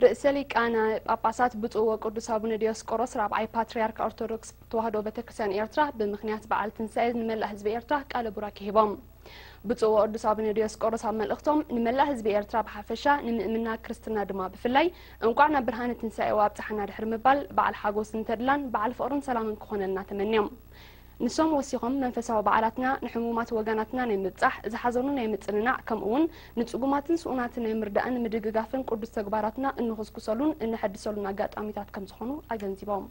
رئيس ليكان أباسات بتوه قدس أبونا ديسكوروس رابعي باتريرك أرثوذكس توهدو بتكرسان إيرترا بمخنيات بعل تنسائد نمل حزب إيرترا قال براكي هبام بتوه قدس أبونا هم عمل أختهم نمل حزب إيرترا بحفشة نمنا كريستنا دما بفلي انقعنا برهان تنسائي وابتحنا دحر بال بعل حاجوس نترلان بعل فقرن سلام كخوننا تمنيم ንሶም ወሲኾም መንፈሳዊ በዓላትና ንሕሙማት ወገናትና ናይ ምብፃሕ ዝሓዘኑ ናይ ምፅንናዕ ከምኡ እውን ንፅጉማትን ስኡናትን ናይ ምርዳእን ምድግጋፍን ቅዱስ ተግባራትና እንኽስኩሰሉን እንሐድሰሉን ኣጋጣሚታት ከም ዝኾኑ ኣገንዚቦም